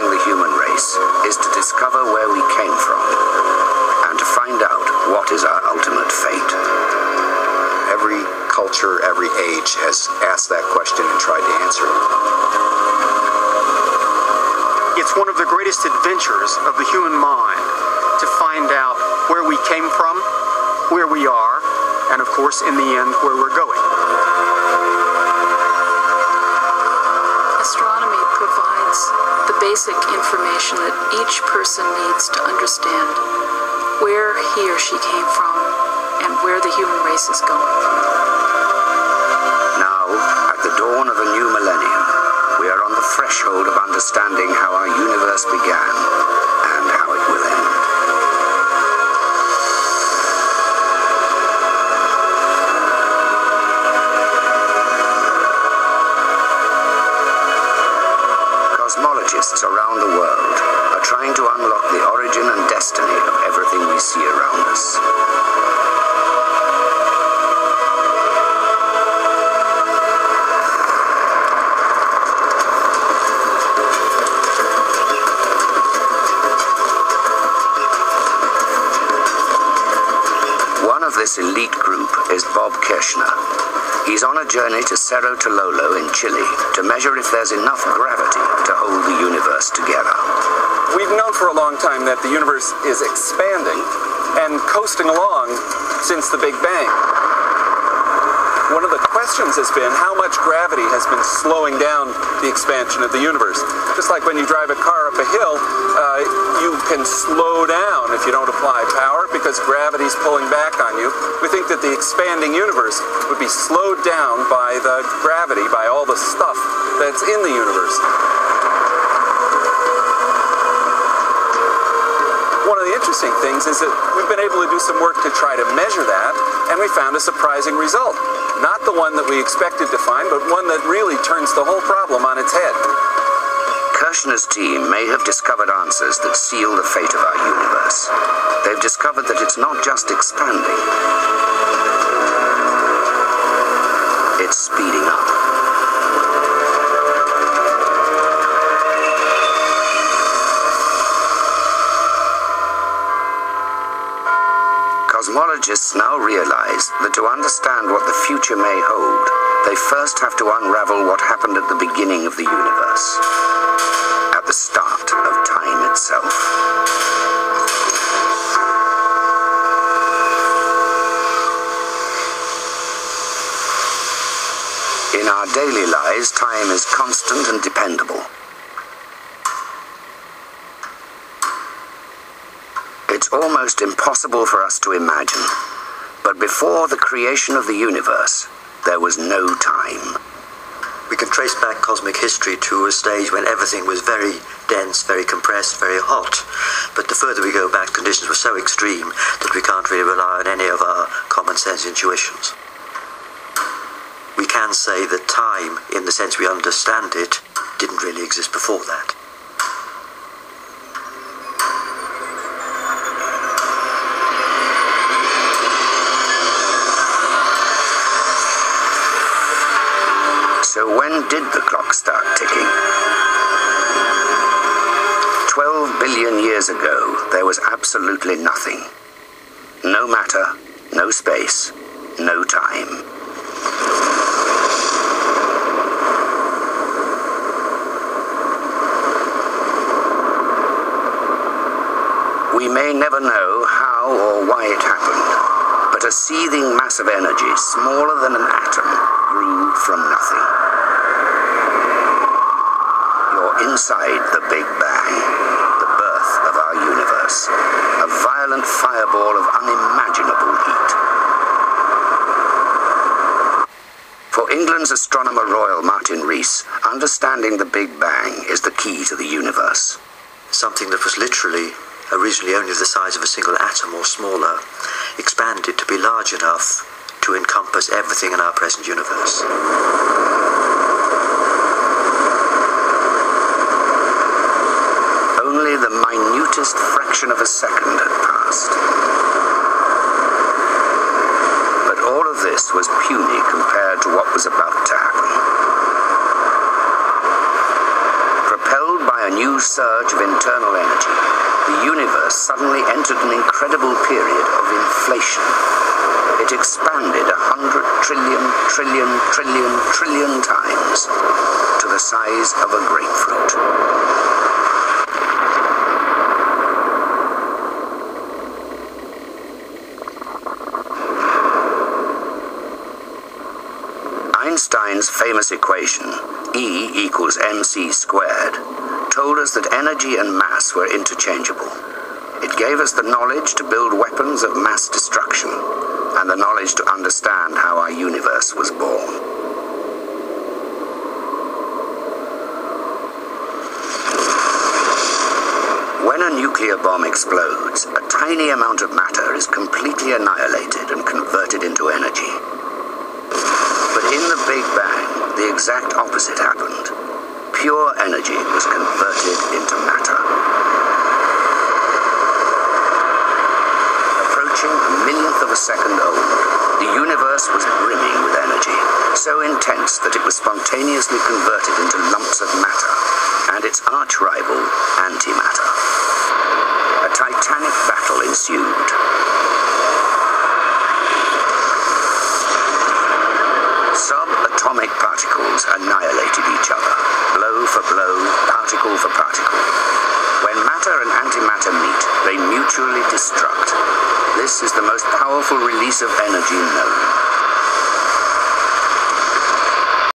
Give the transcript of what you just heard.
human race is to discover where we came from and to find out what is our ultimate fate. Every culture, every age has asked that question and tried to answer it. It's one of the greatest adventures of the human mind to find out where we came from, where we are, and of course, in the end, where we're going. That each person needs to understand where he or she came from and where the human race is going. This elite group is Bob Kirshner. He's on a journey to Cerro Tololo in Chile to measure if there's enough gravity to hold the universe together. We've known for a long time that the universe is expanding and coasting along since the Big Bang. One of the questions has been how much gravity has been slowing down the expansion of the universe. Just like when you drive a car up a hill, uh, you can slow down if you don't apply power because gravity's pulling back on you. We think that the expanding universe would be slowed down by the gravity, by all the stuff that's in the universe. One of the interesting things is that we've been able to do some work to try to measure that, and we found a surprising result. Not the one that we expected to find, but one that really turns the whole problem on its head. Kirshner's team may have discovered answers that seal the fate of our universe. They've discovered that it's not just expanding, Cosmologists now realize that to understand what the future may hold, they first have to unravel what happened at the beginning of the universe, at the start of time itself. In our daily lives, time is constant and dependable. It's almost impossible for us to imagine. But before the creation of the universe, there was no time. We can trace back cosmic history to a stage when everything was very dense, very compressed, very hot. But the further we go back, conditions were so extreme that we can't really rely on any of our common sense intuitions. We can say that time, in the sense we understand it, didn't really exist before that. So when did the clock start ticking? 12 billion years ago, there was absolutely nothing. No matter, no space, no time. We may never know how or why it happened, but a seething mass of energy smaller than an atom grew from nothing. Inside the Big Bang, the birth of our universe, a violent fireball of unimaginable heat. For England's astronomer royal Martin Rees, understanding the Big Bang is the key to the universe. Something that was literally originally only the size of a single atom or smaller, expanded to be large enough to encompass everything in our present universe. Only the minutest fraction of a second had passed. But all of this was puny compared to what was about to happen. Propelled by a new surge of internal energy, the universe suddenly entered an incredible period of inflation. It expanded a hundred trillion, trillion, trillion, trillion times to the size of a grapefruit. Einstein's famous equation, E equals mc squared, told us that energy and mass were interchangeable. It gave us the knowledge to build weapons of mass destruction and the knowledge to understand how our universe was born. When a nuclear bomb explodes, a tiny amount of matter is completely annihilated and converted into energy. But in the Big Bang, the exact opposite happened. Pure energy was converted into matter. Approaching a millionth of a second old, the universe was brimming with energy, so intense that it was spontaneously converted into lumps of matter and its arch rival, particle for particle. When matter and antimatter meet, they mutually destruct. This is the most powerful release of energy known.